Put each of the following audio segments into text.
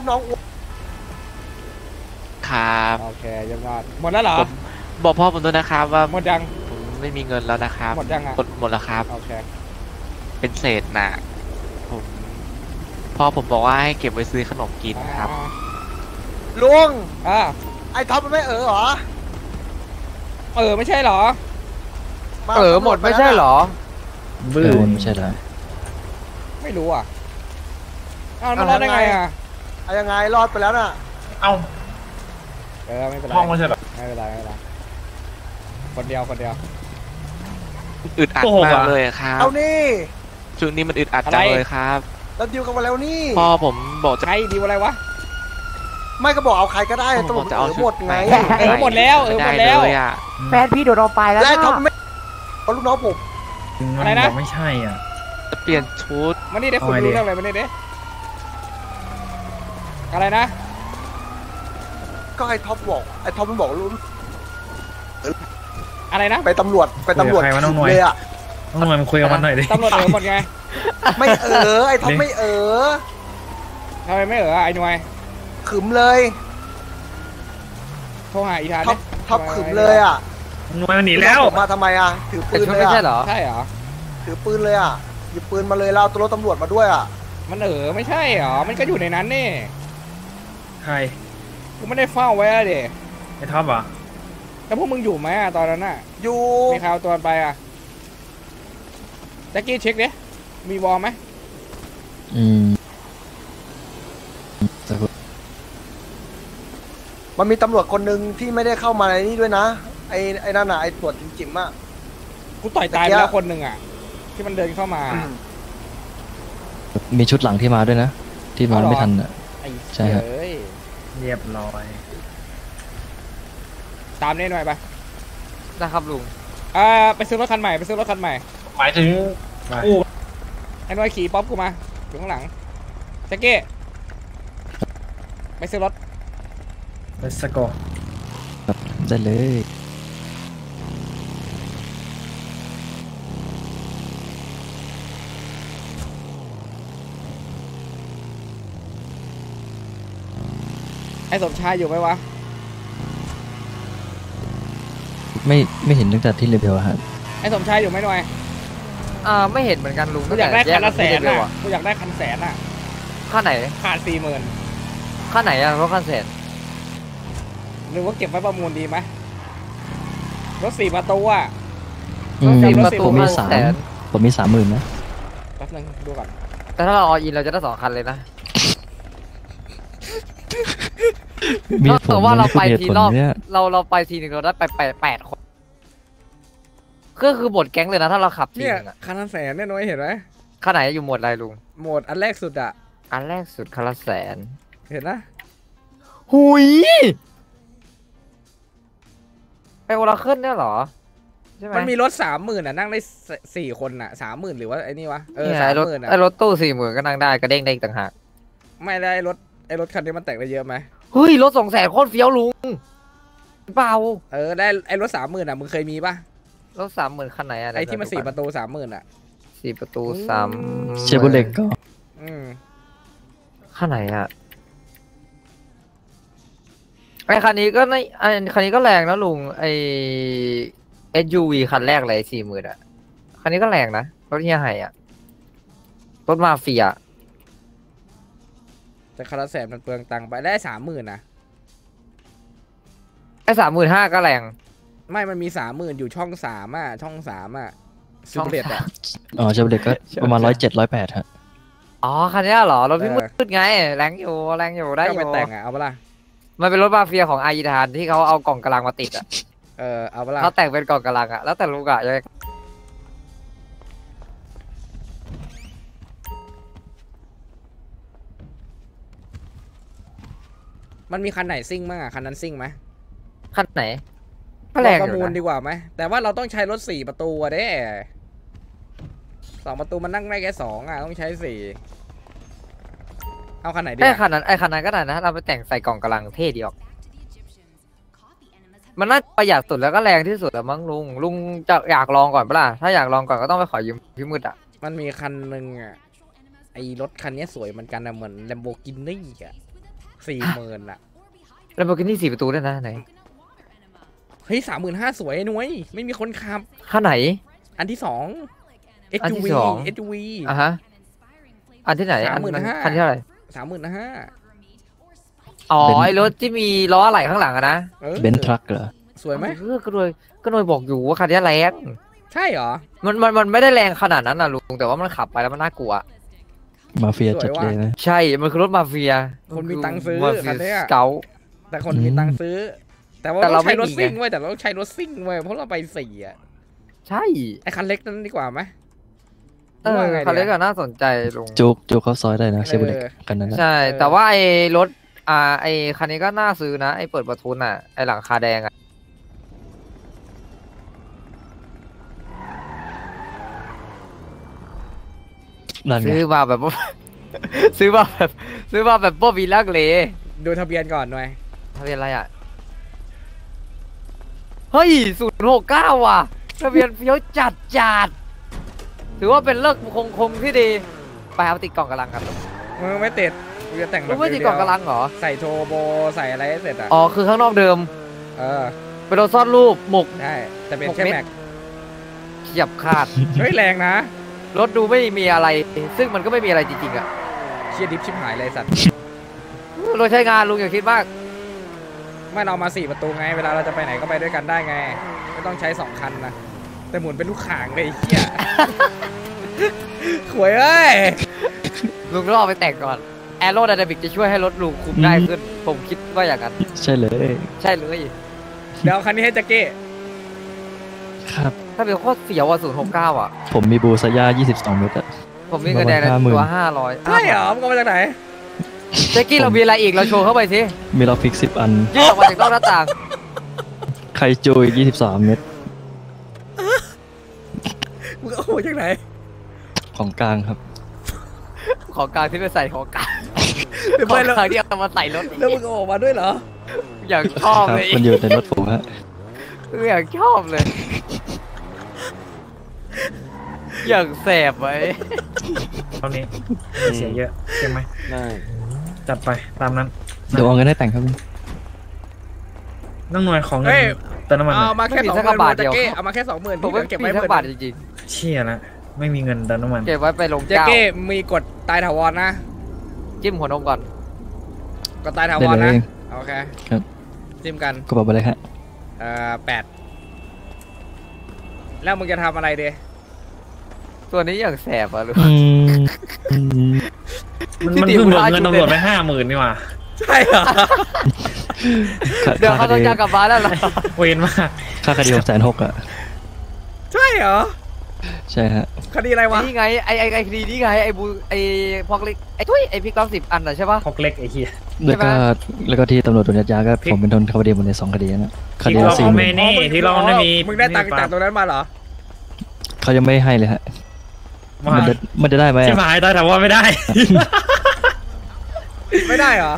ลูกน้องอ้วนครับโอเคเยี่ยมยอดหมดแล้วเหรอผมบอกพ่อผมด้วยนะครับว่าหมดยังผมไม่มีเงินแล้วนะครับหมดยังอะหมดหมดแล้วครับ โอเคเป็นเศษน่ะผมพ่อผมบอกว่าให้เก็บไว้ซื้อขนมกินครับ ลุงอ่าไอ้ท็อปมันไม่เออเหรอเออไม่ใช่เหรอาเออหมดไม่ใช่เหรอเออไม่ใช่เหรอไม่รู้อะอ้าวมันรอดได้ไงอะ เอายังไงรอดไปแล้วน่ะ เอ้าเออไม่เป็นไรห้องไม่ใช่เหรอไม่เป็นไรไม่เป็นไรคนเดียวคนเดียว อึดอัดโกหกมากอะเลยครับ เอานี่ช่วงนี้มันอึดอัดจังอะไร เลยครับ เราดิวกันมาแล้วนี่ พ่อผมบอกจะ ใครดีลอะไรวะ ไม่ก็บอกเอาใครก็ได้พ่อตำผรวมจจะเอเอาอชุหมดดไงเออหมดแล้วเออหมดแล้วไเลยอะแฟนพี่โดนเราไปแล้วและไอ้ท็อปนะไม่เอาลูกน้องผม อะไรนะบอกไม่ใช่อะ จะเปลี่ยนชุดมานี่ได้คุณเอาไงรู้ดีเรื่องอะไรมานี่เด้ อะไรนะ ก็ไอ้ท็อปบอกไอ้ท็อปมันบอกลูกอะไรนะไปตำรวจไปตำรวจคุยกับใครวะน้องหน่วยเลยอะต้องมาคุยกับมันหน่อยดิตำรวจเออหมดไง ไม่เออไอ้ท็อปไม่เออทำไมไม่เออไอ้หน่วยขึมเลย โทรหาอีธานท็อปดิท็อปขึมเลยอะหน่วยมันหนีแล้วผมมาทำไมอะถือแต่ปืนชุดเลยไม่ใช่อะเหรอใช่เหรอถือปืนเลยอะหยิบปืนมาเลยแล้วเอาตัวรถตำรวจมาด้วยอะมันเออไม่ใช่เหรอมันก็อยู่ในนั้นนี่ ใครกูไม่ได้เฝ้าไว้อะเด็ไอ้ท็อปเหรอแล้วพวกมึงอยู่ไหมอะตอนนั้นน่ะอยู่มีใครเอาตัวมันไปอะแจ็คกี้เช็คดิมีวอลไหมอืมสักครู่มันมีตำรวจคนหนึ่งที่ไม่ได้เข้ามาในนี้ด้วยนะ ไอ้ไอ้นั่นน่ะไอ้ตรวจจิ๋มๆอะกูต่อยตายไปตะกี้แล้วคนหนึ่งอะที่มันเดินเข้ามา มีชุดหลังที่มาด้วยนะ ที่มาเอาเหรอ ไม่ทันอะ ไอ้ใช่ครับ เอ้ย เรียบร้อย ตามเน่หน่อยไปนะครับลุงอ่าไปซื้อรถคันใหม่ไปซื้อรถคันใหม่หมายถึงไอ้หน่วยขี่ป๊อปกูมาอยู่ข้างหลังแจ็คกี้ไปซื้อรถเลสโกได้เลย ไอ้สมชายอยู่ไหมวะ ไม่ไม่เห็นตั้งแต่ที่เลเวลอะฮะไอ้สมชายอยู่ไหมหน่อย อ่าไม่เห็นเหมือนกันลุงกูอยากได้คันละแสนเดียวอะกูอยากได้คันแสนอะ ค่าไหน ขาดสี่หมื่นค่าไหนอะรถคันแสนหรือว่าเก็บไว้ประมูลดีไหมรถสี่ประตูอะ อืมรถสี่ประตู ผมมีคันสามแสนผมมีสามหมื่นนะ แป๊บนึงดูก่อน แต่ถ้าเราออินเราจะได้สองคันเลยนะ มีถ้าผลเกิดว่าเราไปหตุทีผลรอบเนี่ยเราเราไปทีหนึ่งเราได้ไปแปดแปดคนก็คือหมดแก๊งเลยนะถ้าเราขับทีเนี่ยนึงอะคันละแสนเนี่ยน้อยเห็นไหมค่าไหนอยู่หมดอะไรลุง โหมดอันแรกสุดอะอันแรกสุดคันละแสน เห็นนะหุยไอโอราเคิลเนี่ยเหรอ ใช่ไหมมันมีรถสามหมื่นอะนั่งได้สสี่คนอะสามหมื่นหรือว่าไอ้นี่วะเออเนี่ยสาไอมรถหมื่นอะไอรถตู้สี่หมื่นก็นั่งได้กระเด้งได้อีกต่างหากไม่ได้ไอ้รถไอ้รถคันนี้มันแต่งได้เยอะไหม เฮ้ยรถสองแสนโคตรเฟี้ยวลุงเปล่าเออได้ไอ้รถสามหมื่นอะมึงเคยมีปะรถสามหมื่นคันไหนอะไอ้ที่มันสี่ประตูสามหมื่นอะสี่ประตูสามเชฟโรเล็กก็อืมคันไหนอะไอคันนี้ก็ในไอคันนี้ก็แรงนะลุงไอ SUV คันแรกเลยสี่หมื่นอะคันนี้ก็แรงนะรถเฮียไห่อะรถมาเฟีย แต่คันละแสนมันเปลืองตังค์ไปได้สามหมื่นนะไอสามหมื่นห้าก็แรงไม่มันมีสามหมื่นอยู่ช่องสามอะช่องสามอะช่ช่อองงเด็ดอะอ๋อเชฟโรเล็กก็ประมาณร้อยเจ็ดร้อยแปดฮะอ๋อคันนี้เหรอรถพี่เออมืดไงแรงอยู่แรงอยู่ได้อก็ยู่ไปแต่งอะเอาเปะล่ามันเป็นรถมาเฟียของอายีทานที่เขาเอากล่องกำลังมาติดอะเออเอาเปะล่าเขาแต่งเป็นกล่องกำลังอะแล้วแต่ลูกอะยัง มันมีคันไหนซิ่งบ้างอะคันนั้นซิ่งไหมคันไหนก็แรงเราอประยู่มูลนะดีกว่าไหมแต่ว่าเราต้องใช้รถสี่ประตูอะเด้สองประตูมันนั่งได้แค่สองอะต้องใช้สี่เอาคันไหนดีไอ้อะคันนั้นไอ้คันนั้นก็ได้นะ เราไปแต่งใส่กล่องกำลังเท่ดีออก มันน่าประหยัดสุดแล้วก็แรงที่สุดแล้วมั้งลุง ลุงจะอยากลองก่อนปะล่ะ ถ้าอยากลองก่อนก็ต้องไปขอยืมพี่มืดอะ มันมีคันหนึ่งอะ ไอรถคันเนี้ยสวยเหมือนกันนะเหมือนแลมโบกินี่อะ สี่หมื่นอะแล้วมันก็นี่สี่ประตูด้วยนะไหน เฮ้ยสามหมื่นห้าสวยไอ้หนุ้ยไม่มีคนขับ ข้างไหน อันที่สอง อันที่ SUV สอง SUV อะฮะ อันที่ไหน อันนั้น35,000คันที่เท่าไหร่ สามหมื่นห้าอ๋อเป็นไอรถที่มีล้ออะไหล่ข้างหลังอะนะเบนทรัคเหรอ สวยไหมเออก็โดยก็โดยบอกอยู่ว่าคันนี้แรง ใช่เหรอ มันมันมันไม่ได้แรงขนาดนั้นนะลุงแต่ว่ามันขับไปแล้วมันน่ากลัว มาเฟียสวยจัดเลยว่ะนะ ใช่ มันคือรถมาเฟีย คนมีตังค์ซื้อมาเฟีคัยนเนี้ยสเกลแต่คนมีตังค์ซื้อ แต่ว่าแต่เราเราใช้รถไม่มีซิ่งไงเว้ยแต่เราต้องใช้รถซิ่งเว้ยเพราะเราไปสี่อะใช่ไอคันเล็กนั้นดีกว่าไหมเออว่าไงดีอะคันเล็กก็น่าสนใจลุงจุกจุกเข้าซอยได้นะเชฟบุเล็กเออกันนั้นนะใช่เออแต่ว่าไอ้รถ อ่า ไอ้คันนี้ก็น่าซื้อนะไอ้เปิดประทุนอะไอ้หลังคาแดงอะ นั่นไงซื้อมาแบบ ซื้อมาแบบ ซื้อมาแบบบ่มีลักเลดูทะเบียนก่อนหน่อยทะเบียนอะไรอะ เฮ้ยศูนย์หกเก้าว่ะ ทะเบียนเฟี้ยวจัดจัด ถือว่าเป็นเลิกคงคงที่ดี ไปเอาติดกล่องกำลังกันลุงมึงไม่ติดมึงจะแต่งแบลุบงไม่ติดกล่องกำลังเหรอ ใส่โทโบใส่อะไรให้เสร็จอะ อ๋อ คือข้างนอกเดิม เออเป็นรถซ่อนรูปหมกได้แต่เป็นหกแค่เม็ดแม็กเฉียบขาด เฮ้ยแรงนะ รถดูไม่มีอะไร ซึ่งมันก็ไม่มีอะไรจริงๆอะเชียดิฟชิบหายเลยสัตว์ รถใช้งานลุงอย่าคิดมาก ไม่เรามาสี่ประตูไง เวลาเราจะไปไหนก็ไปด้วยกันได้ไง ไม่ต้องใช้สองคันนะ แต่หมุนเป็นลูกข่างเลยไอ้เหี้ยขวยเอ้ย ลุงต้องเอาไปแต่งก่อนแอโร d y นามิกจะช่วยให้รถลุงคุมง่ายขึ้น ผมคิดว่าอย่างนั้น ใช่เลย ใช่เลย เดี๋ยวเอาคันนี้ให้แจ็คเก้ ครับ ถ้าเป็นโคตรเสียวอะศูนย์หกเก้าอะ ผมมีบูซาย่า22เมตรอะ ผมมีเงินแดงในประมาณ50,000 ตัวห้าร้อยใช่เหรอมึงเอามาจากไหนแจ็คกี้เรามีอะไรอีกเราโชว์เข้าไปสิมีเราฟิก 10 อัน ยื่นออกมาจากนอกหน้าต่าง ไคจูอีก23 เมตร มึงเอามาจากไหนของกลางครับ ของกลางที่ไปใส่ของกลางเดี๋ยวขอไปงแล้วกลางที่เอามาใส่รถแล้วมึงเอาออกมาด้วยเหรออย่างชอบครับ เลยมันอยู่ในรถผมฮะ อย่างชอบเลย อย่างแสบไว้เท่านี้เสียเยอะใช่ไหมจัดไปตามนั้นเดี๋ยวเอาเงินให้แต่งครับต้องหน่วยของเงิเฮ้นยเติมน้ำมันหน่เอาอยมาแค่ไม่มีสองสักหมื่นบาทแจ็เดียวคเก้เอามาแค่สองหมื่นผมที่ไม่เหลือเก็บมีไว้สัหกมื่นบาทจริงเชี่ยละไม่มีเงินเติมน้ำมันๆเก็บไว้ไปลงแจ็คเจ้าเก้มีกดตายถาวรนะจิ้มหัวนมก่อนกดตายถาได้วรเลนะยโอเคครับจิ้มกันก็บอกไปเลยฮะเอ่อแปดแล้วมึงจะทำอะไรดี ตัวนี้อย่างแสบอะลูก อืมอืมมันที่มันติเพิ่งวเบิกร้านเงินอยู่ตำรวจเลยไปห้าหมื่นนี่หว่าใช่เหรอค่าเดี๋ยวเขาค่าคต้องดีจ้างกลับบ้านแล้วเหรอ เวนมากค่าคดีหกแสนหกอะ ใช่เหรอ ใช่ฮะ คดีอะไรวะ นี่ไงไอไอไอคดีนี่ไงไอบูไอพอกเล็กไอทุยไอพี่ก้องสิบอันน่ะใช่ปะ พกเล็กไอ้เหี้ย แล้วก็แล้วก็ที่ตำรวจโดนยัดยาก็พลิกผมเป็นทนคดีหมดในสองคดีนะคที่ดีเราละสี่เอาหไม่มื่นนี่ที่เราไม่มีมึงได้ตังค์ม่จากตรงนั้นมาเหรอ เขายังไม่ให้เลยฮะ มามันจะมันจะได้ไหมชิบอะหายตายแต่ว่าไม่ได้ ไม่ได้เหรอ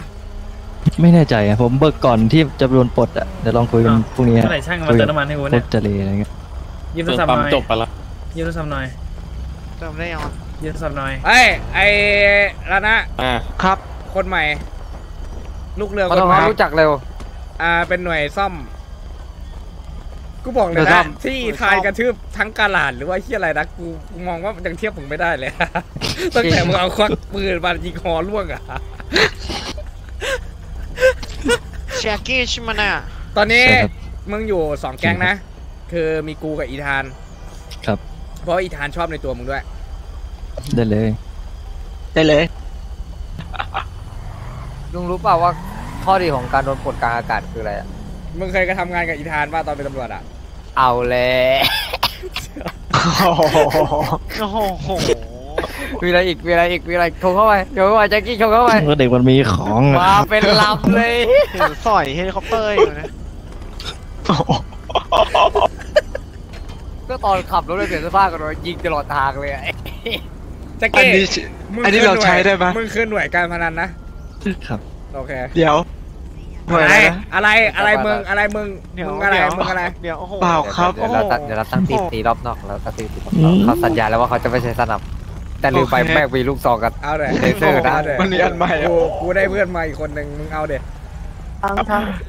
ไม่แน่ใจอะผมเบิกก่อนที่จะโดนปลดอะเดี๋ยวลองคุยกันอ้าวพรุ่งนี้เมื่ฮะอไหร่ช่างมาเติมน้ำมันให้กูพวเนี่กยเจเลอะไรเงี้ยยืมโทรศัพท์หน่อยจบไปแล้วยืมโทรศัพท์หน่อยเติมได้ยังยืมโทรศัพท์หน่อยเอ้ยไอ้ลานะครับ คนใหม่ ลูกเรือเขาคนต้องใหม่รู้จักเร็ว อ่าเป็นหน่วยซ่อม กูบอกเลยหน่วยซ่อนะมที่ทายกระทืบทั้งกาลาดหรือว่าเฮียอะไรนะกูกูมองว่ามันยังเทียบมึงไม่ได้เลยตั้งแต่มึงเอาควักปืนมายิงคอล่วงอะแจ็คกี้ใช่ไหมน่ะตอนนี้ใช่ครับมึงอยู่สองแก๊งนะ คือมีกูกับอีธาน ครับ เพราะว่าอีธานชอบในตัวมึงด้วย ได้เลย ได้เลยลุงรู้เปล่าว่าข้อดีของการโดนปลดกลางอากาศคืออะไรอะ มึงเคยกระทำงานกับอีธานป่ะตอนเป็นตำรวจอะเอาแล้วโอ้โหโอ้โหมีอะไรอีกมีอะไรอีกมีอะไรโชว์เข้าไปโชว์เข้าไปแจ็คกี้โชว์เข้าไปก็เด็กมันมีของอะมาเป็นลำเลยเห็นสอยเฮลิคอปเตอร์อยู่นะก็ตอนขับรถเลยเสียเสื้อผ้ากันเลยยิงตลอดทางเลยอะแจ็คอันเก้นี้มึงอันนี้คือเราใช้ได้ไหมมึงคือหน่วยการพนันนะครับ โอเค เดี๋ยวหน่วย อะอะไรไรนะอะไรอะไรมึงอะไรมึงเดี๋ยวมึงอะไรเดี๋ยวมึงอะไรเดี๋ยวโอ้โหเปล่าครับเดี๋ยวเราตัดเดี๋ยวเราตั้งตีตีรอบนอกเราตั้งตีตีรอบนอกเขาสัญญาแล้วว่าเขาจะไม่ใช้สนับ แต่ลืมไปแม่งมีลูกซองกันเอาเด้เลเซอร์นะาเด้มันมีอันใหม่อะกูกูได้เพื่อนมาอีกคนหนึ่งมึงเอาเด็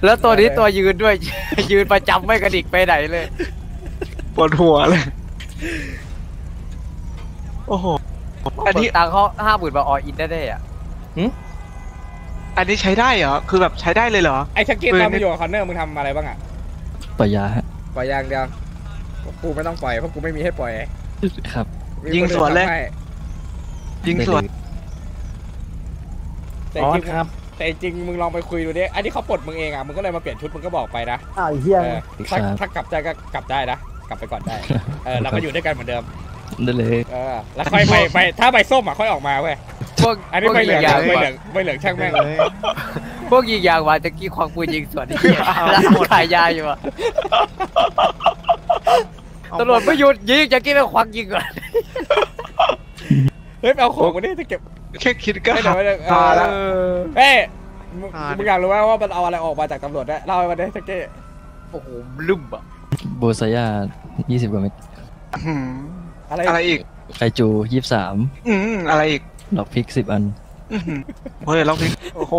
แล้วตัวนี้ตัวยืนด้วย ยืนประจำไม่กระดิกไปไหนเลยปวดหัวเลย โอ้โหอันนี้ตังค์เขาห้าหมื่นมาออินได้ๆอะ อันนี้ใช้ได้เหรอ คือแบบใช้ได้เลยเหรอ ไอ้ชักกี้ปืนตอนมึงอยู่กับคอนเนอร์มึงทำอะไรบ้างอะ ปล่อยยาฮะปล่อยอย่างเดียวกูไม่ต้องปล่อยเพราะกูไม่มีให้ปล่อยครับ มียิงคอื่สวนเลยทำให้ยิงสวน แต่อ๋อจริงครับ แต่จริงมึงลองไปคุยดูดิ อันนี้เขาปลดมึงเองอะ มึงก็เลยมาเปลี่ยนชุดมึงก็บอกไปนะอ้าวไอ้เหี้ยเออถ้าครับ ถ้ากลับใจก็กลับได้นะ กลับไปก่อนได้ เออเราก็อยู่ด้วยกันเหมือนเดิม ได้เลยเออแล้วค่อยไปไปถ้าใบส้มอะค่อยออกมาเว้ยพวกอันนี้พวกใบเหลืองยิงยางใบเหลืองใบเหลืองช่างแม่งพวกยิงยางมาตะกี้ควงปืนยิงสวนไอ้เหี้ยแล้วขายยาอยู่อะตำรวจไม่หยุดยิงจะกี้แล้วควักยิงก่อนเฮ้ยไปเอาของมาดิจะเก็บแค่คิดก็ไม่เดี๋ยวไม่เดี๋ยวพาละเออเฮ้ยมึงอ่ามึงอยากรู้ไหมว่ามันเอาอะไรออกมาจากตำรวจได้เล่าให้มาดิชักกี้โอ้โหลืมอะโบซายา20กว่าเม็ดหืม อะไรอะไรอีกไคจู23อืมอะไรอีกดอกพริก10อันอื้อหือเฮ้ยเราพิกโอ้โห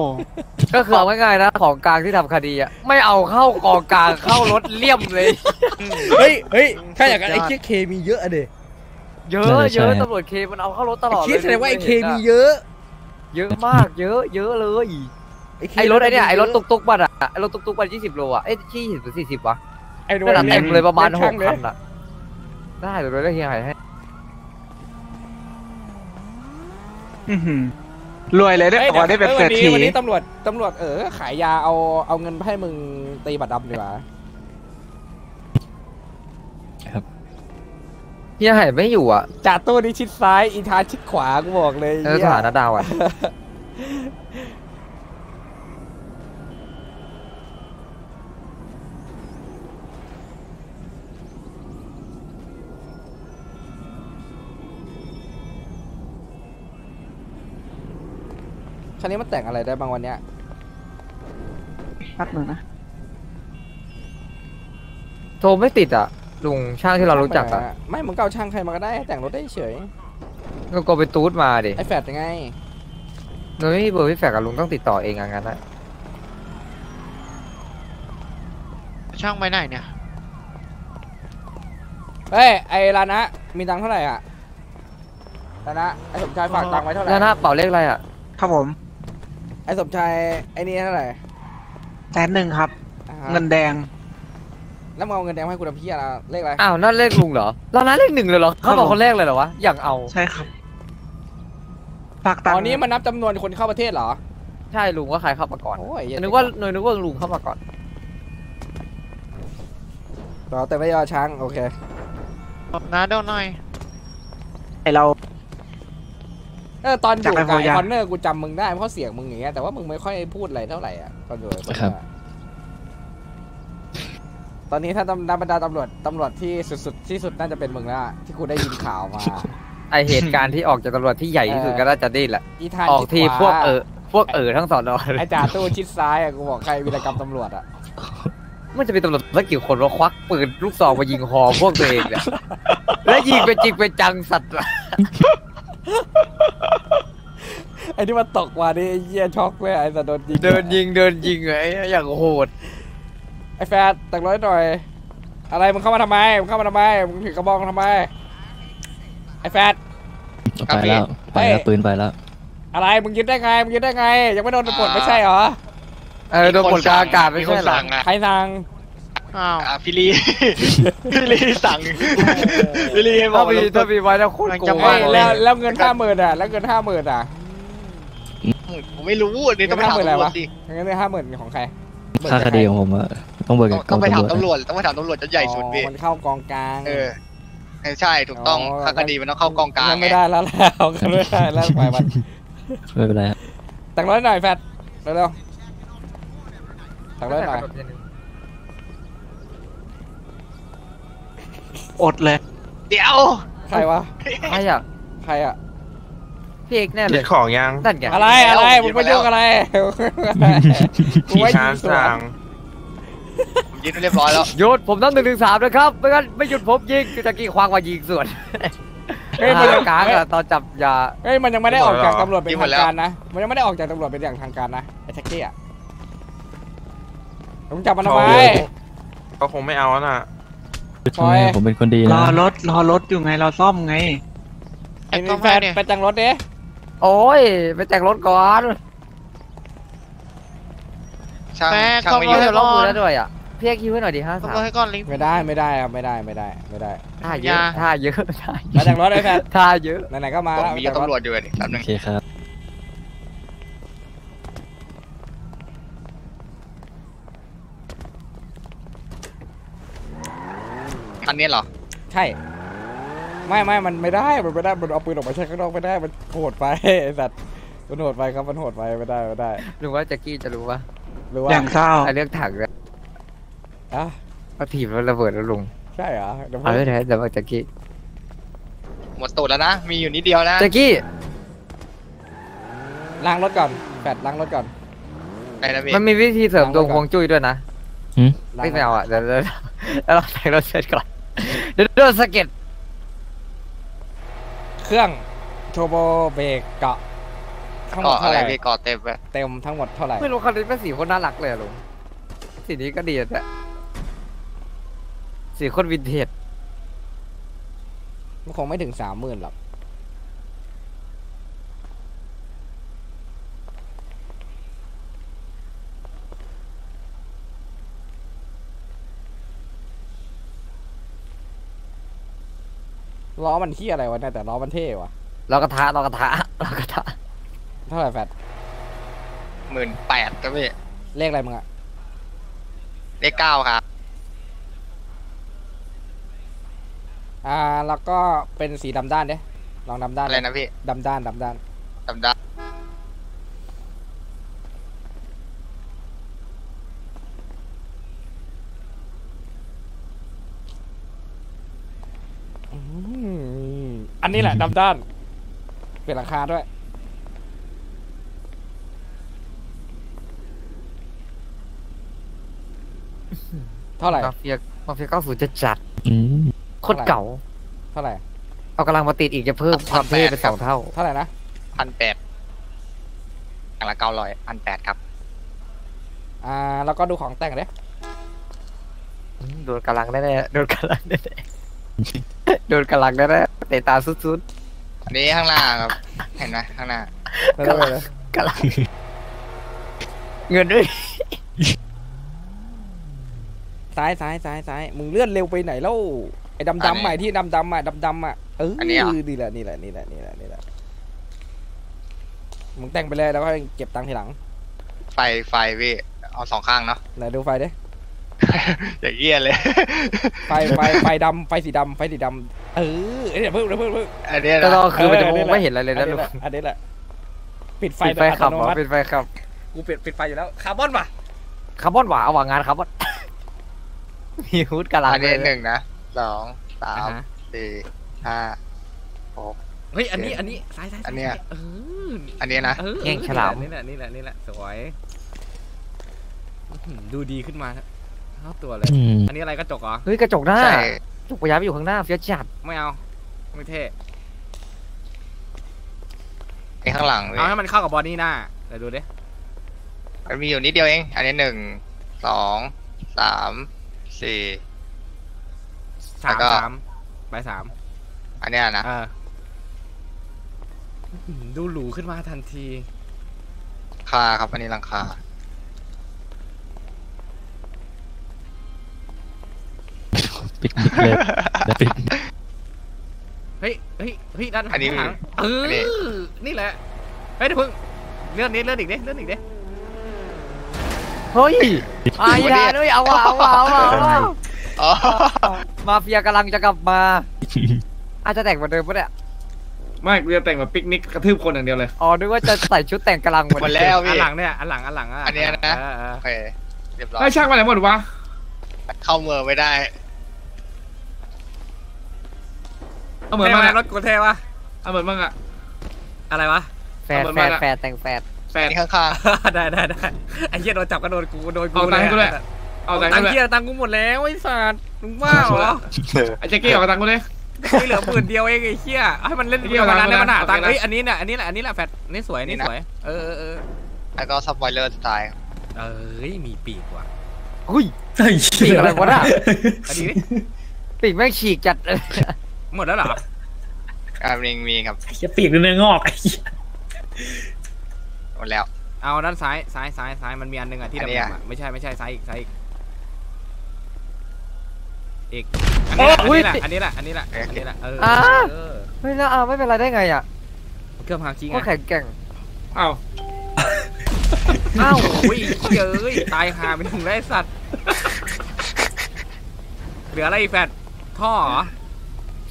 ก็คือเอาง่ายๆนะของกลางที่ทำคดีอะไม่เอาเข้ากองกลางเข้ารถเลี่ยมเลยเฮ้ยเฮ้ยถ้าอย่างนั้นไอ้เคียเคมีเยอะอะเด็เยอะน่าจะใช่เยอะตำรวจเคมันเอาเข้ารถตลอดไอ้เลยเคียแสดงว่าไอ้เคมีเยอะ เยอะมากเยอะ เยอะเลยเคไอ้รถไอ้เนี่ยไอ้รถตุกตุกๆบัตรอะไอ้รถตุกตุกบัตรยี่สิบโลอะเอ้ยยี่สิบหรือสี่สิบวะไอ้รถนั่นอะนี่เต็มเลยประมาณหช่ากงเลยคันอะ ได้เดี๋ยวเราเฮียหายให้อื้อหือรวยเลยได้อ้ขอได้เป็นอ้ยเศรษฐีวันนี้วันนี้ตำรวจตำรวจเออขายยาเอาเอาเงินให้มึงตีบัตรดำดีกว่าเฮียหายไม่อยู่อะจ่าตู้นี่ชิดซ้ายอีทาชิดขวากูบอกเลยเออเหี้สยถานะดาวอะ คันนี้มันแต่งอะไรได้บ้างวันเนี้ยแป๊บหนึงนะโทรไม่ติดอะลุงช่างที่เรารู้จักอะไม่มึงก็เอาช่างใครมาก็ได้ แต่งรถได้เฉยก็ก็ไปตูดมาดิไอ้แฟดยังไงโดยไม่มีเบอร์พี่แฝกกับลุงต้องติดต่อเองอะงั้นอะช่างไปไหนเนี่ยเฮ้ยไอ้ลานะมีตังค์เท่าไหร่อะลานะไอ้สมชายฝากตังค์ไว้เท่าไหร่แล้วหน้าเป่าเลขอะไรอะครับผม ไอ้สมชายไอ้นี่เท่าไหร่แสนหนึ่งครับ อ่าฮะเงินแดงแล้วมึงเอาเงินแดงมาให้กูทำพี่อะไรเลขอะไรอ้าวนั่นเลขลุงเหรอแล้วนั้นเลขหนึ่งเลยเหรอเขาบอกคนแรกเลยเหรอวะอยากเอาใช่ครับฝากตัตงอนค์นี้มันนับจำนวนคนเข้าประเทศเหรอใช่ลุงว่าใครเข้ามาก่อนโอ้ยอย่นึกว่าหน่วยนึกว่าลุงเข้ามาก่อน ต่อแต่ไม่ยอช้างโอเคนะเดี๋ยวหน่อยไอเรา เออตอนอยู่จากไอ้กับโฟไอ้ยาคอนเนอร์กูจำมึงได้เพราะเสียงมึงอย่างเงี้ยแต่ว่ามึงไม่ค่อยพูดอะไรเท่าไหร่อะตอนอยู่กับไอ้ครับ ตอนนี้ถ้าตำนับบรรดาตำรวจตำรวจที่สุดๆที่สุดน่าจะเป็นมึงแล้วอะที่กูได้ยินข่าวมา ไอเหตุการณ์ที่ออกจากตำรวจที่ใหญ่ที่สุดเออก็น่าจะนี่แหละอีธานออกทีชิดขพวกเออพวกเออทั้งสอนอเลยไอ้จ่าตู้ชิดซ้ายอะกูบอกใครวีรกรรมตำรวจอะมันจะเป็นตำรวจสักกี่คนว่าควักปืนลูกซองมายิงคอพวกตัวเองเนี่ยแล้วยิงเป็นจริงเป็นจังสัตว์อะ ไอ้ที่มันตกมานี่ไอ้เหี้ยช็อกเลยไอ้สัตว์โดนยิงเดินยิงเดินยิงไอ้อย่างโหดไอ้แฟดตักร้อยหน่อย อะไรมึงเข้ามาทำไมมึงเข้ามาทำไมมึงถือกระบองทำไมไอ้แฟดไปแล้วไปแล้วเฮ้ยปืนไปแล้ว อะไรมึงยึดได้ไงมึงยึดได้ไง ยังไม่โดนปลดไม่ใช่เหรอเออโดนปลดกลางอากาศไม่ใช่เหรอใครสั่ง อ้าวพี่ลี พี่ลีสั่งพี่ลีบอถ้ากมีถ้ามีไว้แล้วโคตรโกงเฮ้มายกเลแล้วยแล้วเงินห้าหมื่นอะแล้วเงินห้าหมื่นอะผมไม่รู้อันนี้ต้องไปถามเงินห้าหมื่นอะไรตำรววะจดิเงินห้าหมื่นของใครค่าคดีของผมอะต้องเบิกต้กัอบงกต้องไปถามนะตำรวจต้องไปถามตำรวจจะใหญ่สุดอ๋อพี่มันเข้ากองกลางเออเออใช่ถูกต้องอ๋อถ้าคดีมันต้องเข้ากองกลางงั้นไงไม่ได้แล้วแล้วงั้นไม่ได้แล้วไปมันไม่เป็นไรฮะ ตักร้อยหน่อยแฟดเร็วๆตักร้อยหน่อย อดเลย เดี๋ยว ใครวะ ใครอะ ใครอะ พี่เอกแน่เลยของยังนั่นไงอะไรอะไรมึงไปยุ่งอะไรกูว่ายิงสวนผมยึดเรียบร้อยแล้วหยุดผมต้องหนึ่งหนึ่งสามนะครับไม่งั้นไม่หยุดผมยิงคือตะกี้ควางมายิงสวนเฮ้ยมันยังกลางอะตอนจับยา เฮ้ยมันยังไม่ได้ออกจากตำรวจเป็นยิงหมทาดงแล้วการนะ มันยังไม่ได้ออกจากตำรวจเป็นอย่างทางการนะไอ้แท็กกี้อะผมจับมันทำไม ก็คงไม่เอาแล้วน่ะ ทำไมผมเป็นคนดีรนะอรถรอรถอยู่ไงรอซ่อมไงไอ้แฟนไปจังรถดิโอ้ย ไปแจกรถก่อนช่างแม่ช่างเข้าไม่มาเยเดี๋อะยวล็อกมือแล้วด้วยอะพี่ให้คิวให้หน่อยดิห้าซ่อมสามรถให้ก่อนลิง ไม่ได้ไม่ได้ครับไม่ได้ไม่ได้ไม่ได้ท่าเยอะยาท่าเยอะท่าเยมาอะจากรถไอ้แฟนท่าเยอะ ไหนๆก็มาผมแล้วมีมาจากตำรวจอยู่อีกแป๊บนึโองเคครับ นนี้เหรอ ใช่ ไม่ไม่มันไม่ได้ มันไม่ได้ มันเอาปืนออกมาใช้ข้างนอกไม่ได้ มันโหดไปไอ้สัตว์ มันโหดไปครับมันโหดไปไม่ได้ไม่ได้ หรือว่าแจ็คกี้จะรู้ปะหรือว่าอย่างเศร้าไอเรื่องถังเนี่ยอะเอาถีบแล้วระเบิดแล้วลุง ใช่เหรอเดี๋ยวผมเอาไม่ได้แต่ว่าแจ็คกี้ หมดตูดแล้วนะ มีอยู่นิดเดียวนะแจ็คกี้ล้างรถก่อนแฟดล้างรถก่อนไปนะพี่มันมีวิธีเสริมดวงฮวงจุ้ยด้วยนะล้างไม่รถเอาอะเดี๋ยวเดี๋ยวแล้วเราแต่งรถเสร็จก่อน เดี๋ยวโดนสะเก็ดเครื่องโทโบเบรกเกาะทั้งหมเกาะดอะเท่าไรไหร่พี่เกาะเต็มไปเต็มทั้งหมดเท่าไหร่ไม่รู้คันนี้เป็นสีคนน่ารักเลยอะลุงสีนี้ก็ดีนะสีคนวินเทจมันคงไม่ถึงสามหมื่นหรอก ล้อมันที่อะไรวะเนี่ยแต่ล้อมันเท่วะเรากระทะเรากระทะเรากระทะเท่าไหร่แฟดหมื่นแปดครับพี่เลขอะไรมึงอะเลขเก้าครับ อ่าแล้วก็เป็นสีดำด้านเด้ลองดำด้านอะไรนะพี่ดำด้านดำด้านจำได้อืมอั นนี้แหละดำด้าน เปลี่ยนราคาด้วย เท่าไหร่ มาเฟียมาเฟียเก้าศูนย์จะจัดอืมโคตรเก่า เท่าไหร่ เอากำลังมาติดอีกจะเพิ่มความเท่เป็นสองเท่า เท่าไหร่นะพันแปดอย่างละเก้าร้อยพันแปดครับ อ่า แล้วก็ดูของแต่งเด้อืมโดนกำลังแน่ๆโดนกำลังแน่ๆโดนกำลังแน่ๆ เตะตาสุดอันนี้ข้างหน้าครับ เห็นไหมข้างหน้าไม่ได้เลยๆกำลังเงินด้วยซ้ายซ้ายซ้ายซ้ายมึงเลื่อนเร็วไปไหนแล้วไอ้ดำอันดำนี้ใหม่ที่ดำดำอะดำดำอะเอออนนี้เหรอ นี่แหละนี่แหละนี่แหละนี่แหละนี่แหละมึงแต่งไปเลยแล้วก็เก็บตังค์ทีหลังไฟไฟพี่เอาสองข้างเนาะไหนดูไฟดิ อย่างเงี้ยเลย ไฟไฟไฟดำไฟสีดำไฟสีดำเออเดี๋ยวเพิ่งเดี๋ยวเพิ่งเพิ่งอันเนี้ยแต่นะเราคือมันจะมองแหลไม่เห็นอะไรเลยนะลุงอันนี้แหละปิดไฟปิดไฟขับโดเหรยออัตโนมัติปิดไฟขับกูปิดปิดไฟอยู่แล้วคาร์บอนป่ะคาร์บอนหวาเอาว่างานคาร์บอนมีฮูดกำลังอันนี้เลยหนึ่งนะสองสามสี่ห้าหก เฮ้ยอันนี้อันนี้ซ้ายซ้ายซ้ายอันเนี้ย เอออันเนี้ยนะเออแง่งฉลาม นี่แหละนี่แหละนี่แหละสวยอื้อหือดูดีขึ้นมา เท่าตัวเลย อืมอันนี้อะไรกระจกเหรอ เฮ้ยกระจกหน้าใช่กระจกพยายามอยู่ข้างหน้าเฟียสจัดไม่เอาไม่เท่ ไอ้ข้างหลังพี่เอาให้มันเข้ากับบอดี้หน้าเดี๋ยวดูดิ มันมีอยู่นิดเดียวเอง อันนี้หนึ่งสองสามสี่ สามแล้วก็ สามใบสามอันเนี้ยนะเอออื้อหือดูหรูขึ้นมาทันที คาครับอันนี้หลังคา ปิกนิกเลยแล้วปิกเฮ้ยเฮ้ยเฮ้ยด้านหลังอันนี้ด้านหลังเอออันนี้นี่แหละเฮ้ยเดี๋ยวเพิ่งเลื่อนนิดเลื่อนอีกดิเลื่อนอีกดิเฮ้ยอายดาด้วยเอาว่ะเอาว่ะเอาว่ะเอาว่ะอ๋อมาเฟียกำลังจะกลับมา อาจจะแต่งเหมือนเดิมปะเนี่ยไม่กูจะแต่งแบบปิกนิกกระทืบคนอย่างเดียวเลย อ๋อนึกว่าจะใส่ชุดแต่งกำลังเหมือนหมดเดิแล้วอันพี่หลังเนี่ยอันหลังอันหลังอะอันเนี้ยนะ เออเออโอเคเรียบร้อยไอ้ช่างมาไหนหมดวะเข้าเมืองไม่ได้ เอาเหมือนเท่มั่งไหมอะรถกูเท่ปะเอาเหมือนมั่งอะอะไรวะแฟดเอาเหแฟมือนดมาละแฟดแต่งแฟดแฟนนี่ข้างได้ได้ได้ไอ้เหี้ยโดนจับก็โดนกูโดนกูเอาตังค์ให้กูด้วยเอาเอาตังค์ตังให้ค์ด้วยเหี้ยตังค์กูหมดแล้วไอ้สัตว์มึงบ้าเหรอไอ้แจ็คกี้เอาตังค์กูเลยไม่เหลือหมื่นเดียวเองไอ้เหี้ยให้มันเล่นเหี้เดียยวกันนั้นได้มันหาเอาไปตังค์นะเอ้ยอันนี้เนี่ยอันนี้แหละอันนี้แหละแฟดอันนี้สวยอันนี้สวยเออเออเออแล้วก็สปอยเลอร์สไตล์ครับเอ้ยมีปีกว่ะอุ้ยเฮ้ยปีกอะไรวะน่ะอันนี้ดิปีกแม่งฉีกจัดเลย หมดแล้วเหรออ่ามีมีครับเหี้ยปีกหรือเนื้องอกไอ้เหี้ยหมดแล้ว เอาด้านซ้ายซ้ายซ้ายซ้ายมันมีอันหนึงอะที่อันดำนี้อะๆอะไม่ใช่ไม่ใช่ซ้ายอีกซ้ายอีกอีกอันนี้แหละอันนี้แหละอันนี้แหละอันนี้แหละอันนี้แหละเอออ่า เออไม่แล้วอะไม่เป็นไรได้ไงอะเครื่องพังจริงก็อะแข็งแกร่งเอ้าอ้าวโอ้ยเย้ยตายหาไปถึงแล้วไอ้สัตว์เหลืออะไรอีกแฟดท่อเหรอ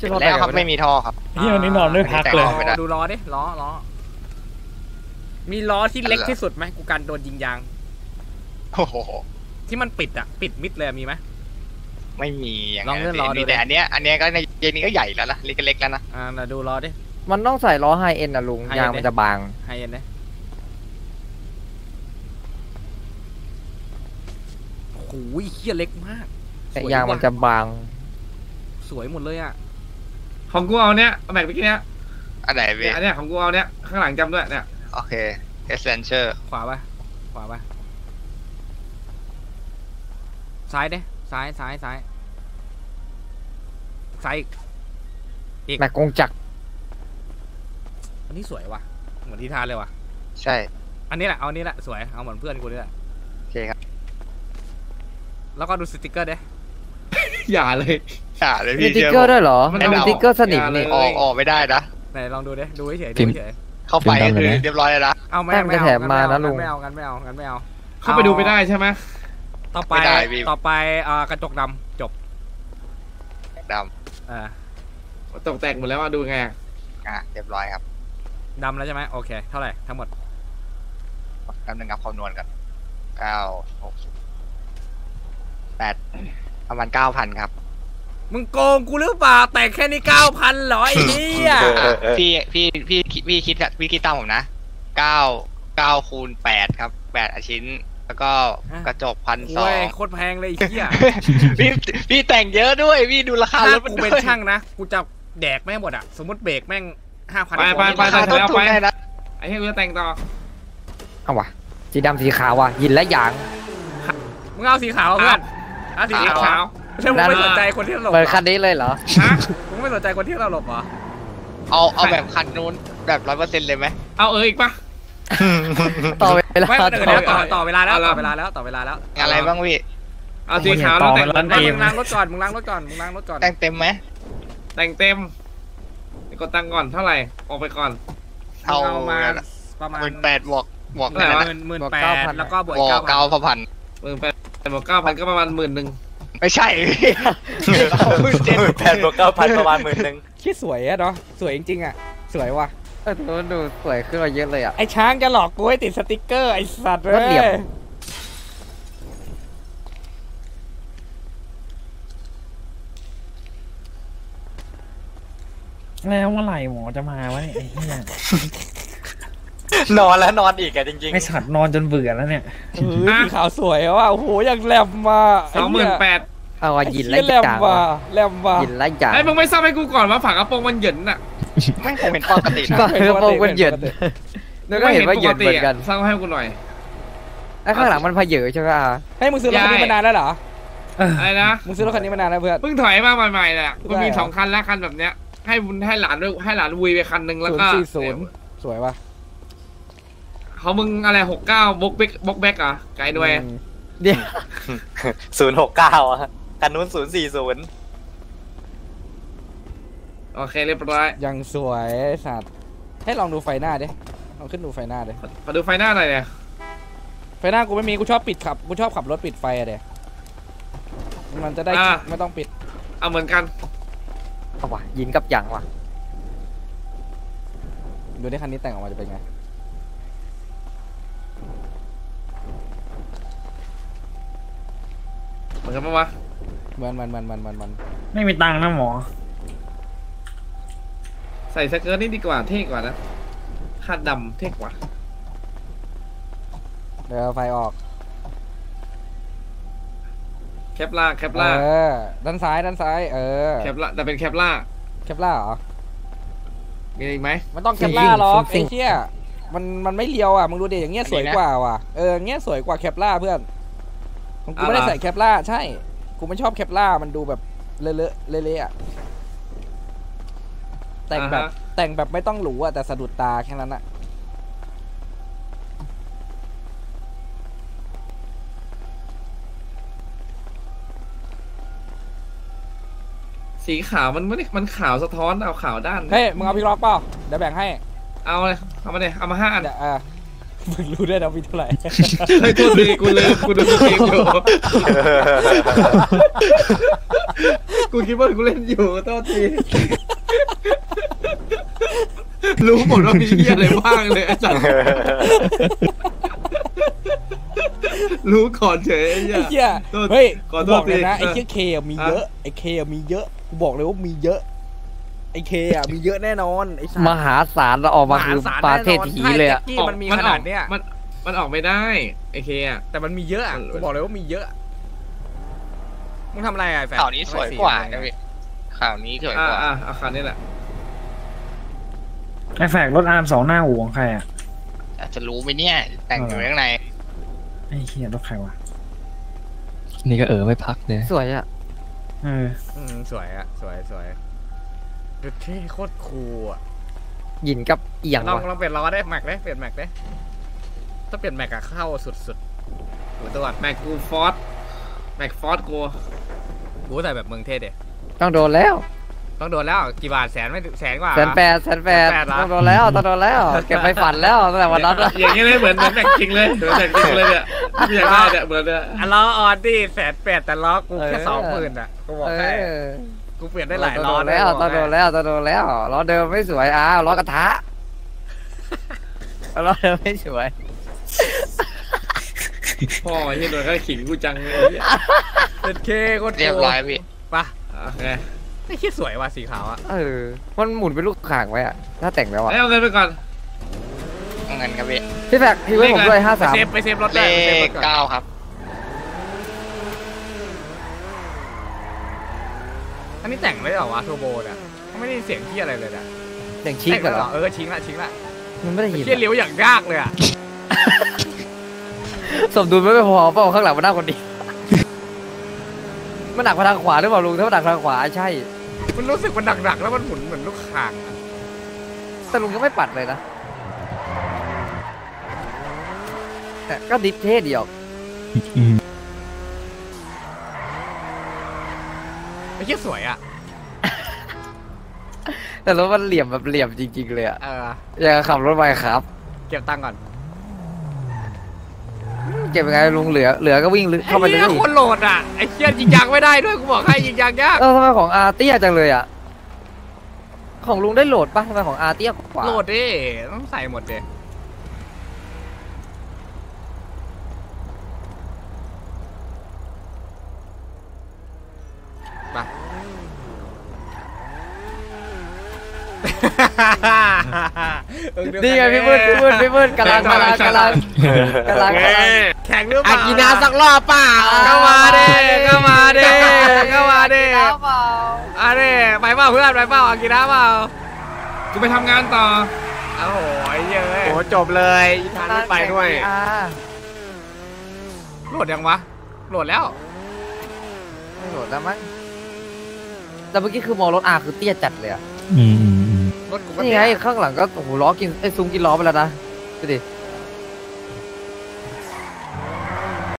ใช่ปะแล้วครับไม่มีท่อครับเหี้ยวันนี้นอนไม่พักเลยอาไม่ได้ ดูล้อดิล้อล้อ มีล้อที่เล็กที่สุดไหมกูกันโดนยิงยาง โอ้โหที่มันปิดอะปิดมิดเลยอะมีไหม ไม่มีอย่างลองเลื่อนนั้นรอดูมีดิแต่อันเนี้ยอันเนี้ยก็ในเย็นนี้ก็ใหญ่แล้วนะเล็กก็เล็กแล้วนะอ่าเราดูล้อดิ มันต้องใส่ล้อไฮเอ็นนะลุง high end ยางมันจะบาง ไฮเอ็นนะโอ้โหเฮียเล็กมากแต่สวยยางมันจะว่บาง สวยหมดเลยอะ ของกูเอาเนี้ยเอาแม็กเมื่อกี้เนี้ยอันไหนพี่เนี่ยอันเนี้ยของกูเอาเนี้ยข้างหลังจำด้วยเนี่ยโอเคเอสเซนเชอร์ขวาปะขวาปะซ้ายดิซ้ายซ้ายซ้ายซ้ายอีกแม็กกงจักรอันนี้สวยว่ะเหมือนที่ทานเลยว่ะ ใช่ อันนี้แหละเอาอันนี้แหละสวยเอาเหมือนเพื่อนกูนี่แหละโอเคครับ แล้วก็ดูสติกเกอร์ดิอย่าเลย อ่าเลยมีพี่สติ๊กเชื่อเกอร์ด้วยเหรอมันมันมีเอาสติ๊กเกอร์สนิมอย่าเลนี่ยออกออกไม่ได้นะ ไหนลองดูดิดูเฉยๆฟิดูล์มเฉยเข้าไปเป็นก็ตามเลยคือนะเรียบร้อยแล้วนะ ๆเอาไม่แต้มไม่จะเอาแถมมานะงั้ลุง ไม่เอางั้นไม่เอางั้นไม่เอาเข้าไปดูไม่ได้ใช่ไหมต่อไปไม่ได้พี่ ต่อไปเอ่อกระจกดำจบดเออตกแตกหมดแล้วว่าดูไงอะำอะเรียบร้อยครับดำแล้วใช่ไหมโอเคเท่าไหร่ทั้งหมดแป๊บนึงครับคำนวณกันเก้าหกแปดประมาณเก้าพันครับ มึงโกงกูหรือเปล่า แต่แค่นี้เก้าพันเหรอไอ้เหี้ยอะพี่พี่พี่พี่คิดพี่คิดตามผมนะเก้าเก้าคูณแปดครับแปดชิ้น แล้วก็กระจกพันสอโอ้ยงโคตรแพงเลยไอ้เหี้ยพี่พี่แต่งเยอะด้วย พี่ดูราคาถ้ารถมันกูด้เป็นวยช่างนะ กูจะแดกแม่งหมดอะ สมมติเบรกแม่งห้าพันไปไปไป ราคาต้นทุนได้นะไอ้เหี้ยกูจะแต่งต่อเอาวะสีดำสีขาวว่ะยินและยางมึงเอาสีขาวเพื่อนเอาสีสีขาวขาว แล้วมึงไม่สนใจคนที่ตลบเหมือนเหรคัอนนี้เลยเหรอฮะมึงไม่สนใจคนที่ตลบเหรอเอาเอาแบบคันนู้นแบบร้อยเปอร์เซ็นต์เลยไหมเอาเอออีกปะต่อเวลาไม่เดี๋ยวต่อเดี๋ยวต่อต่อเวลาแล้วเอาละต่อเวลาแล้วต่อเวลาแล้วอะไรบ้างพี่เอาสีขาวแล้วแต่งไม่เต็มึมงล้างรถก่อนมึงล้างรถก่อนมึงล้างรถก่อนแต่งเต็มไหมแต่งเต็มเดี๋ยวกดตังค์ก่อนเท่าไหร่ออกไปก่อนเอาเอามาประมาณหมื่นแปดบวกบวกเท่าไหร่วะหมื่นหมื่นแปดแล้วก็บวกบวเก้ากพันเก้าพันหมื่นแปดบวกเก้าพันก็ประมาณหมื่นหนึ่ง ไม่ใช่หมื่นเจ็ดแปดบวกเก้าพันประมาณหมื่นหนึ่งคิดสวยอะเนาะสวยจริงๆอะสวยว่ะเออดูดูสวยขึ้นมาเยอะเลยอะไอช้างจะหลอกกูให้ติดสติกเกอร์ไอสัตว์เลรถเหลี่ยม ยแล้วเมื่อไหร่หมอจะมาวะเนี่ยไอ้เหี้ยนอนแล้วนอนอีกอะจริงไอสัตว์นอนจนเบื่อแล้วเนี่ย เออสีขาวสวยว่ะโอ้โหยังแหลมมาสองหมื่นแปด เอาว่ะยินและไอ้เหี้ยแหลมยางว่ะว่ะแหลมว่ะยินและยางไอ้ยมึงไม่ซ่อมให้กูก่อนว่าฝากระโปรงมันเหยินน่ะไม่ผมเห็นปกตินะก็เออโปงมันเหยินนึกก็เห็นว่าเหยินเหมือนกันซ่อมให้กูหน่อยไอ้ข้างหลังมันพเยอใช่ไหมอะให้มึงซื้อรถคันนี้ใช่มานานแล้วเหรออะไรนะมึงซื้อรถคันนี้มานานแล้วเพื่อนเพิ่งถอยมาใหม่ๆแหละกูมีได้เหรอสองคันแล้วคันแบบเนี้ยให้บุญให้หลานด้วยให้หลานวุยไปคันหนึ่งแล้วศูนก็ย์สี่ศูนย์สวยว่ะเขามึงอะไรหกเก้าบกเบกบกแบกเหรอะไกด์ด้วยอืมเดี๋ยวๆศูนย์หกเก้าอะ คันนู้นศูนย์สี่ศูนย์โอเคเรียบร้อยยังสวยไอ้สัตว์ให้ลองดูไฟหน้าดิลองขึ้นดูไฟหน้าดิขอดูไฟหน้าหน่อยเนี่ยไฟหน้ากูไม่มีกูชอบปิดขับกูชอบขับรถปิดไฟอะเดี๋ยมันจะได้ไม่ต้องปิดเอาเหมือนกัน เอาว่ะยินกับยางว่ะดูดิคันนี้แต่งออกมาจะเป็นไงเหมือนกันปะวะ เหมือนมันมันมันมันมันไม่มีตังค์นะหมอ ใส่สเกิร์ตนี่ดีกว่าเท่กว่านะคาดดำเท่กว่า เดี๋ยวเอาไฟออก แคปล่าแคปล่าเออ ด้านซ้ายด้านซ้าย เออ แคปล่าแต่เป็นแคปล่าแคปล่าเหรอ มีอีกไหมมันต้องแคปล่าหรอกไอ้เหี้ยมันมันไม่เลียวอะมึงดูดิอย่างเงี้ยสวยกว่าว่ะ เอออย่างเงี้ยสวยกว่าแคปล่าเพื่อนของกูไม่ได้ใส่แคปล่าใช่ กูไม่ชอบแคปล่ามันดูแบบเลอะเลอะเละๆอะแต่งแบบ อ่าฮะ แต่งแบบไม่ต้องหรูอะแต่สะดุดตาแค่นั้นอะสีขาวมันไม่ได้มันขาวสะท้อนเอาขาวด้าน เฮ้ยมึงเอาพี่ล็อกเปล่าเดี๋ยวแบ่งให้เอาเลยเอามาเลยเอามาห้าอันเดี๋ยวเออ มึงรู้ได้นะมีเท่าไหร่เฮ้ยโทษดีกูลืมกูดูตัวเองอยู่กูคิดว่ากูเล่นอยู่โทษทีรู้หมดว่ามีเหี้ยอะไรบ้างเลยไอ้สัสรู้ก่อนเฉยไอ้เหี้ยไอ้เหี้ยโทษเฮ้ยขอกูโทบษอกเลยนะทีไอ้เหี้ยเคอะมีเยอะไอ้เคอะมีเยอะกูบอกเลยว่ามีเยอะ ไอ้เคอะมีเยอะแน่นอนไอ้สัสมหาศาลเราออกมาคือหศลปลาแน่นอนเทศหีเลยอะใช่แจ็คกี้มันมีขนาดเนี้ยมันมันออกไม่ได้ไอเคอะแต่มันมีเยอะอะกูบอกเลยว่ามีเยอะมึงทำอะไรอะไอ้แฟนข่าวนี้สวยกว่านะพี่ข่าวนี้สวยอ่ากว่าอ่าอาคารนี้แหละไอ้แฝกรถอาร์มสองหน้าอู่ของใครอะอาจจะรู้ไหมเนี่ยแต่งอยู่ข้างในไอ้เหี้ยรถใครวะนี่ก็เออไม่พักเลยสวยอะเอออืมสวยอะสวยสวย ดูเท่โคตรคูลอะหยินกับเอียงลองว่ะลองเปลี่ยนล้อได้แม็กได้เปลี่ยนแม็กได้ถ้าเปลี่ยนแม็กอะเข้าสุดๆดูตัวก่อนแม็กกูฟอสแม็กฟอสกูกูใส่แบบเมืองเท่เด็ต้องโดนแล้วต้องโดนแล้วกี่บาทแสนไม่ถึงแสนกว่า แสนแปดแสนแปดแสนแปดเหรอ ต้องโดนแล้วต้องโดนแล้วเก็บไปฝันแล้วตั้งแต่วันนั้นอะอย่างนี้เลยเหมือนเหมือนแม็กจริงเลยเหมือนแม็กจริงเลยเนี่ยไม่อยากได้เนี่ยเหมือนเนี่ยอะล้อออนดี้แสนแปดแต่ล้อกูแค่เออสองหมื่นอะกูบอกเอให้ อ กูเปลี่ยนได้หลายต้องล้โดอนแล้วต้องโดนแล้วต้องโดนแล้วล้อเดิมไม่สวยอ้าวล้อกระทะล้อเดิมไม่สวยพ่อที่โดนก็ขิงกูจังเลยเป็นเคโคตรเรียบร้อยพี่ปะโอเคไอ้เหี้ยสวยว่ะสีขาวอะเออมันหมุนเป็นลูกข่างไว้อะถ้าแต่งแล้วอะเอาเงินไปก่อนเงินครับพี่พี่แฟกพี่ไว้ผมด้วยห้าไปสามเซฟไปเซฟรถเลได้ไปเซฟรขถก่อนเก้าครับ อันนี้แต่งเลยเหรอวะโทโบเนี่ยไม่ได้ยินเสียงที่อะไรเลยอะแต่งชิคแต่งกันเลยเหเหรรออเออชิงละชิงละมันไม่ได้ยินเที่ยเลี้ยวอย่างยากเลยอะสมดุลไม่พอเปล่าข้างหลังมันหน้าคนเดียวมันหนักไปทางขวาหรือเปล่าลุงถ้ามันหนักทางขวาใช่ มันรู้สึกมันหนักๆแล้วมันหมุนเหมือนลูกข่างอะแต่ลุงก็ไม่ปัดเลยนะแต่ก็ดิฟเท่เดียวอืม ไอ้ เหี้ยสวยอะแต่รถมันเหลี่ยมแบบเหลี่ยมจริง ๆ เลยอะเออ อย่างกับขับรถไปครับ เก็บตังค์ก่อนเก็บยังไงลุงเหลือเหลือก็วิ่งลึกเข้าไปเลยไอ้หี้คนโหลดอะไอ้เหี้ยยิงยางไม่ได้ด้วยกูบอกให้ยิงยางยาก เออทำไมของอาเตี้ยจังเลยอะของลุงได้โหลดปะทำไมของอาเตี้ยกว่าโหลดดิ ต้องใส่หมดดิ นี่ไงพี่มืดพี่มืดพี่มืดกำลังกำลังกำลังกำลังกำลังแข่งหรือเปล่าอากินาสักรอบเปล่าเข้ามาดิเข้ามาดิเข้ามาดิอะดิไปเปล่าเพื่อนไปเปล่าอากินะเปล่ากูไปทำงานต่อโอ้โหไอ้เหี้ยเอ้ยโอ้จบเลยอีธานไม่ไปด้วยอ่าโหลดยังวะโหลดแล้วไม่โหลดแล้วมั้งแต่เมื่อกี้คือมองรถอาคือเตี้ยจัดเลยอะอืมอืมอืม รถกูก็นี่ไงข้างหลังก็โอ้โหล้อกินไอ้ซุ้มกินล้อไปแล้วนะดูดิ